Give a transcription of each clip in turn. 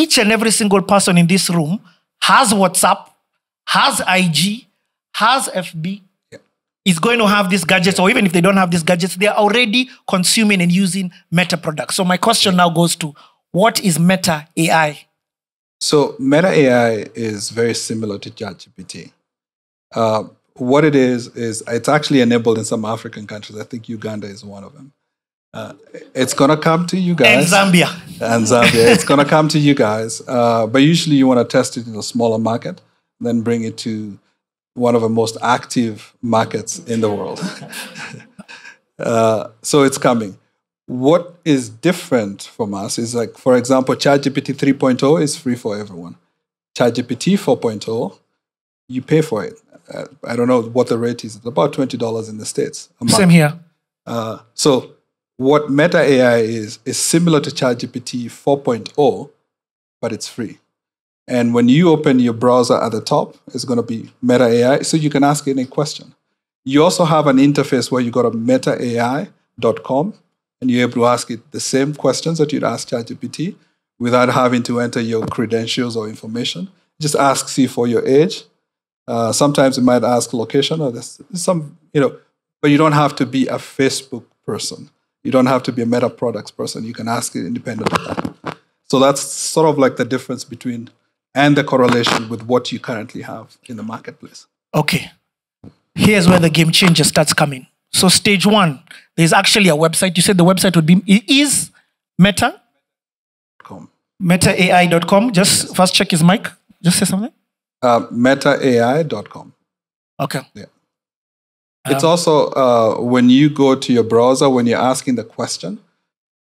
each and every single person in this room has WhatsApp, has IG, has FB, is going to have these gadgets, or even if they don't have these gadgets, they are already consuming and using Meta products. So my question now goes to what is Meta AI? So Meta AI is very similar to ChatGPT. Uh, what it is is it's actually enabled in some African countries. I think Uganda is one of them. Uh, it's gonna come to you guys. And Zambia. And Zambia. it's gonna come to you guys. Uh, but usually you want to test it in a smaller market, then bring it to one of the most active markets in the world. uh, so it's coming. What is different from us is like, for example, ChatGPT 3.0 is free for everyone. ChatGPT 4.0, you pay for it. Uh, I don't know what the rate is. It's about twenty dollars in the states. Same here. Uh, so what Meta AI is is similar to ChatGPT 4.0, but it's free. And when you open your browser at the top, it's going to be Meta AI, so you can ask any question. You also have an interface where you go to metaai.com and you're able to ask it the same questions that you'd ask ChatGPT without having to enter your credentials or information. Just asks you for your age. Uh, sometimes it might ask location or this, some, you know, but you don't have to be a Facebook person. You don't have to be a Meta products person. You can ask it independent of that. So that's sort of like the difference between and the correlation with what you currently have in the marketplace. Okay. Here's where the game changer starts coming. So stage one, there's actually a website. You said the website would be is Meta. Com. MetaAI.com. Just yes. first check his mic. Just say something. Uh, MetaAI.com. Okay. Yeah. It's um, also uh, when you go to your browser, when you're asking the question,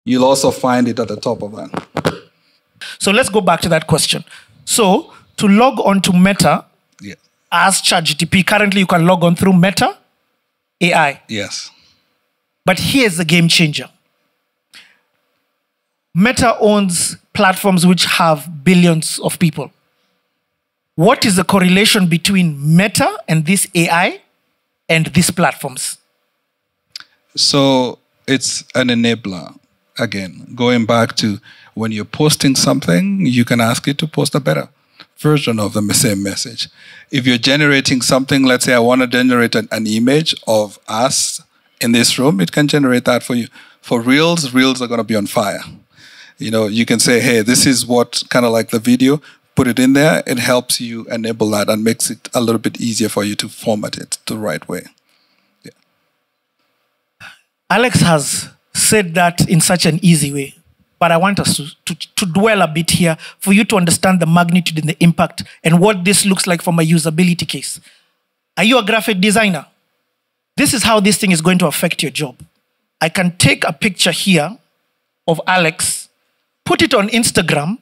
you'll also find it at the top of that. So let's go back to that question. So to log on to Meta yeah. as ChatGPT, currently you can log on through Meta AI. Yes. But here's the game changer. Meta owns platforms which have billions of people. What is the correlation between Meta and this AI and these platforms? So it's an enabler. Again, going back to when you're posting something, you can ask it to post a better version of the same message. If you're generating something, let's say I want to generate an, an image of us in this room, it can generate that for you. For reels, reels are going to be on fire. You know, you can say, hey, this is what kind of like the video, put it in there. It helps you enable that and makes it a little bit easier for you to format it the right way. Yeah. Alex has said that in such an easy way. But I want us to, to, to, dwell a bit here for you to understand the magnitude and the impact and what this looks like from a usability case. Are you a graphic designer? This is how this thing is going to affect your job. I can take a picture here of Alex, put it on Instagram,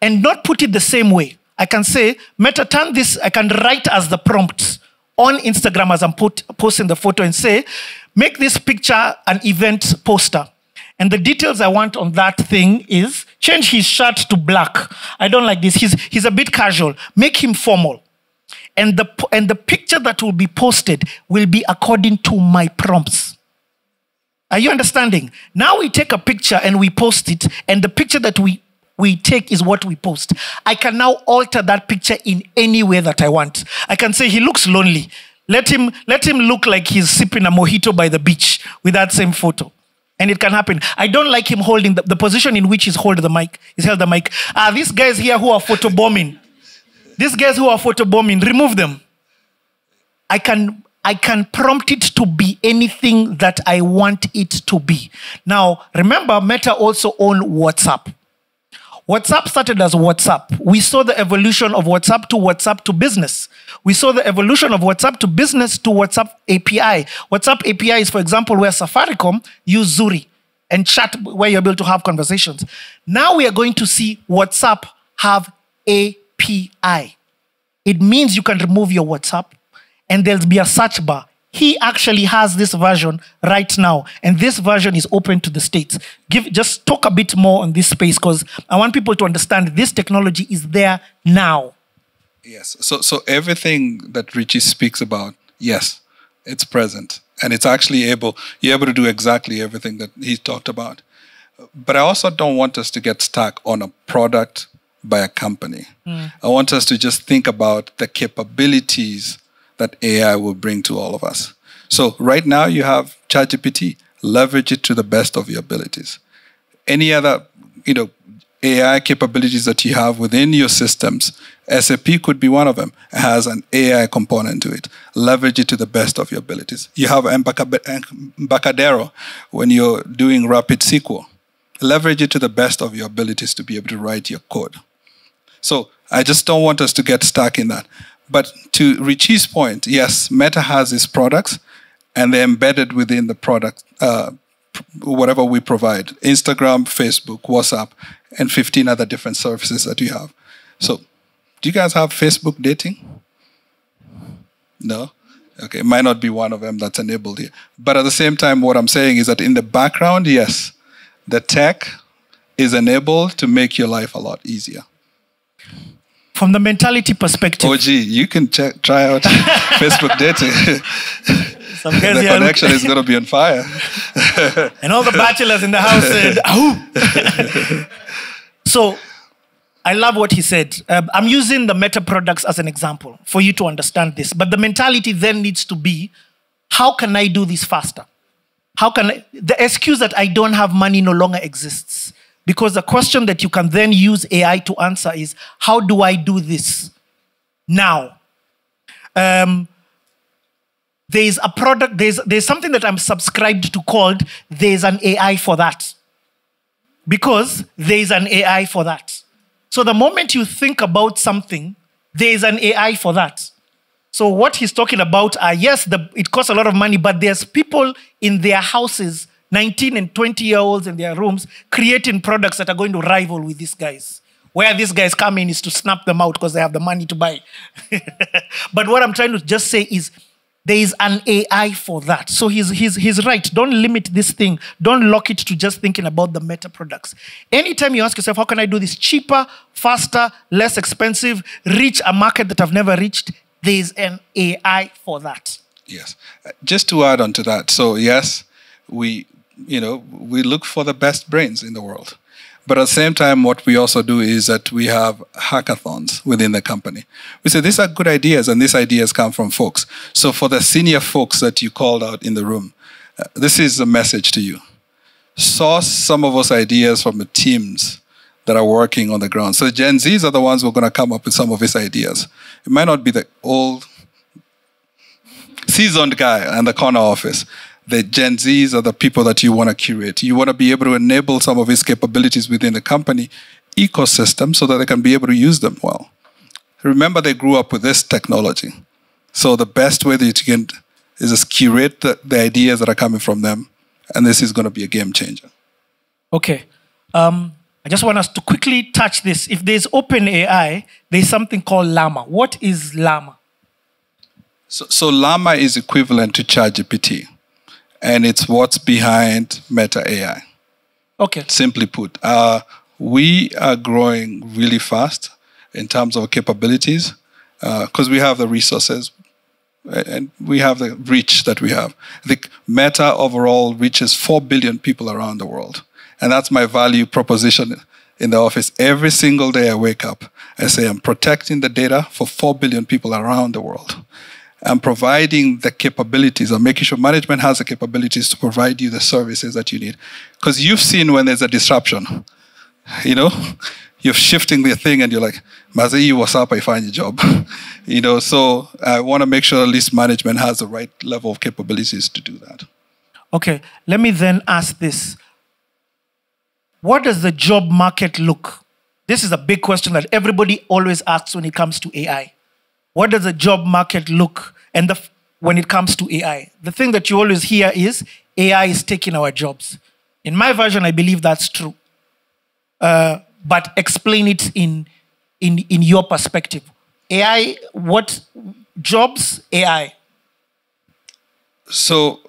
and not put it the same way. I can say, Meta, turn this, I can write as the prompt on Instagram as I'm put, posting the photo and say, make this picture an event poster. And the details I want on that thing is change his shirt to black. I don't like this. He's, he's a bit casual. Make him formal. And the, and the picture that will be posted will be according to my prompts. Are you understanding? Now we take a picture and we post it, and the picture that we, we take is what we post. I can now alter that picture in any way that I want. I can say he looks lonely. Let him, let him look like he's sipping a mojito by the beach with that same photo. And it can happen. I don't like him holding the, the position in which he's holding the mic. He's held the mic. Ah, these guys here who are photobombing. These guys who are photobombing, remove them. I can I can prompt it to be anything that I want it to be. Now, remember, Meta also own WhatsApp. WhatsApp started as WhatsApp. We saw the evolution of WhatsApp to WhatsApp to business. We saw the evolution of WhatsApp to business to WhatsApp API. WhatsApp API is, for example, where Safaricom use Zuri and chat where you're able to have conversations. Now we are going to see WhatsApp have API. It means you can remove your WhatsApp and there'll be a search bar he actually has this version right now. And this version is open to the states. Give just talk a bit more on this space because i want people to understand this technology is there now. Yes. So so everything that richie speaks about yes it's present. And it's actually able you're able to do exactly everything that he talked about. But i also don't want us to get stuck on a product by a company. Hmm. I want us to just think about the capabilities that AI will bring to all of us. So right now you have ChatGPT. Leverage it to the best of your abilities. Any other, you know, AI capabilities that you have within your systems, SAP could be one of them. It has an AI component to it. Leverage it to the best of your abilities. You have Embarcadero when you're doing rapid SQL. Leverage it to the best of your abilities to be able to write your code. So I just don't want us to get stuck in that. But to Richie's point, yes, Meta has its products, and they're embedded within the product, uh, whatever we provide Instagram, Facebook, WhatsApp, and 15 other different services that we have. So, do you guys have Facebook dating? No? Okay, it might not be one of them that's enabled here. But at the same time, what I'm saying is that in the background, yes, the tech is enabled to make your life a lot easier. From the mentality perspective, OG, you can check, try out Facebook dating. the connection is going to be on fire. and all the bachelors in the house said, "Ahoo." so I love what he said. Um, I'm using the meta products as an example for you to understand this. But the mentality then needs to be how can I do this faster? How can I, the excuse that I don't have money no longer exists? Because the question that you can then use AI to answer is how do I do this now? Um, there's a product, there's, there's something that I'm subscribed to called there's an AI for that. Because there's an AI for that. So the moment you think about something, there's an AI for that. So what he's talking about are yes, the, it costs a lot of money, but there's people in their houses, 19 and 20 year olds in their rooms, creating products that are going to rival with these guys. Where these guys come in is to snap them out because they have the money to buy. but what I'm trying to just say is there is an AI for that. So he's, he's, he's right. Don't limit this thing. Don't lock it to just thinking about the meta products. Anytime you ask yourself, how can I do this cheaper, faster, less expensive, reach a market that I've never reached, there is an AI for that. Yes. Uh, Just to add on to that, so yes, we you know we look for the best brains in the world, but at the same time, what we also do is that we have hackathons within the company. We say these are good ideas, and these ideas come from folks. So for the senior folks that you called out in the room, uh, this is a message to you. Source some of those ideas from the teams that are working on the ground. So Gen Zs are the ones who are going to come up with some of these ideas. It might not be the old seasoned guy in the corner office. The Gen Zs are the people that you want to curate. You want to be able to enable some of his capabilities within the company ecosystem so that they can be able to use them well. Remember, they grew up with this technology. So the best way that you can is just curate the, the ideas that are coming from them. And this is going to be a game changer. Okay. Um, I just want us to quickly touch this. If there's OpenAI, there's something called Llama. What is Llama? So, so Llama is equivalent to ChatGPT, and it's what's behind Meta AI. Okay. Simply put, uh, we are growing really fast in terms of capabilities because we have the resources uh, and we have the reach that we have. The Meta overall reaches 4 billion people around the world. And that's my value proposition in the office. Every single day I wake up, I say I'm protecting the data for 4 billion people around the world. I'm providing the capabilities, I'm making sure management has the capabilities to provide you the services that you need. Because you've seen when there's a disruption, you know, you're shifting the thing and you're like, Mazai, what's up? I find a job. you know, so I want to make sure at least management has the right level of capabilities to do that. Okay. Let me then ask this. What does the job market look? This is a big question that everybody always asks when it comes to AI. What does the job market look and the, when it comes to AI? The thing that you always hear is AI is taking our jobs. In my version, I believe that's true. Uh, but explain it in, in, in your perspective. AI, what jobs? AI. So